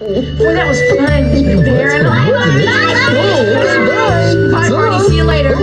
Boy, that was fun. Darren. I love you. Bye, Bernie. See you later.